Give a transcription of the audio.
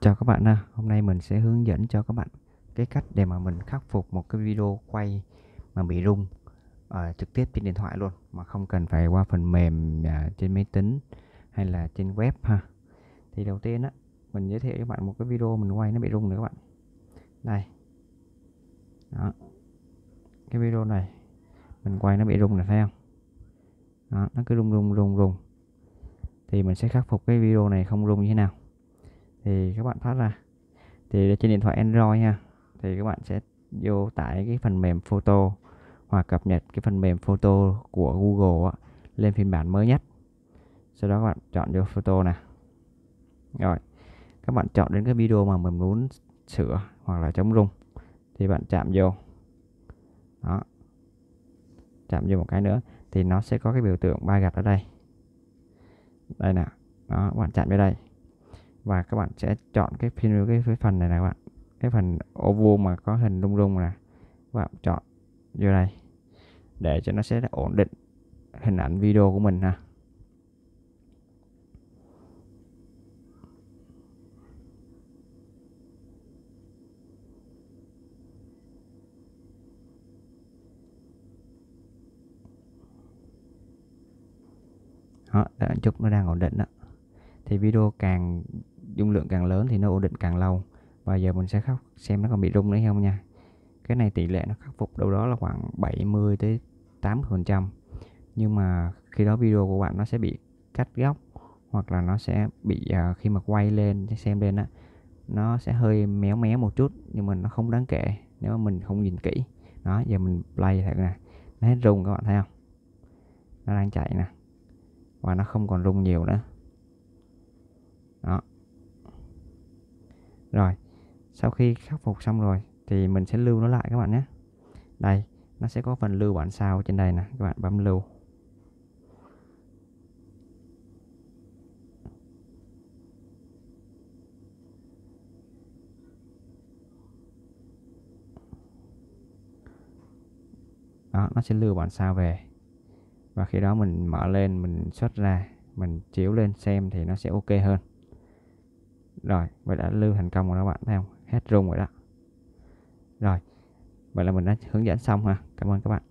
Chào các bạn ha, hôm nay mình sẽ hướng dẫn cho các bạn cái cách để mà mình khắc phục một cái video quay mà bị rung uh, trực tiếp trên điện thoại luôn mà không cần phải qua phần mềm uh, trên máy tính hay là trên web ha. Thì đầu tiên á, mình giới thiệu cho các bạn một cái video mình quay nó bị rung nữa các bạn. Đây. Đó. Cái video này mình quay nó bị rung này thấy không? Đó, nó cứ rung rung rung rung. Thì mình sẽ khắc phục cái video này không rung như thế nào thì các bạn thoát ra. Thì trên điện thoại Android ha, thì các bạn sẽ vô tải cái phần mềm photo hoặc cập nhật cái phần mềm photo của Google á, lên phiên bản mới nhất. Sau đó các bạn chọn vô photo nè. Rồi các bạn chọn đến cái video mà mình muốn sửa hoặc là chống rung thì bạn chạm vô. Đó. Chạm vô một cái nữa thì nó sẽ có cái biểu tượng ba gạch ở đây. Đây nè. Đó bạn chạm vào đây và các bạn sẽ chọn cái pin cái, cái phần này này các bạn. Cái phần ô vuông mà có hình lung lung này các bạn chọn vô đây. Để cho nó sẽ ổn định hình ảnh video của mình ha. Đó, đợi chút nó đang ổn định đó. Thì video càng dung lượng càng lớn thì nó ổn định càng lâu. Và giờ mình sẽ khóc xem nó còn bị rung nữa không nha. Cái này tỷ lệ nó khắc phục đâu đó là khoảng 70 tới 80 phần trăm. Nhưng mà khi đó video của bạn nó sẽ bị cắt góc hoặc là nó sẽ bị uh, khi mà quay lên xem lên á nó sẽ hơi méo méo một chút nhưng mà nó không đáng kể nếu mà mình không nhìn kỹ. Đó giờ mình play thử nè. Nó hết rung các bạn thấy không? Nó đang chạy nè. Và nó không còn rung nhiều nữa đó rồi, sau khi khắc phục xong rồi thì mình sẽ lưu nó lại các bạn nhé. Đây, nó sẽ có phần lưu bản sao trên đây nè, các bạn bấm lưu. Đó, nó sẽ lưu bản sao về. Và khi đó mình mở lên, mình xuất ra, mình chiếu lên xem thì nó sẽ ok hơn rồi vậy đã lưu thành công rồi các bạn, thấy không? Hết rung rồi đó. Rồi, vậy là mình đã hướng dẫn xong ha. Cảm ơn các bạn.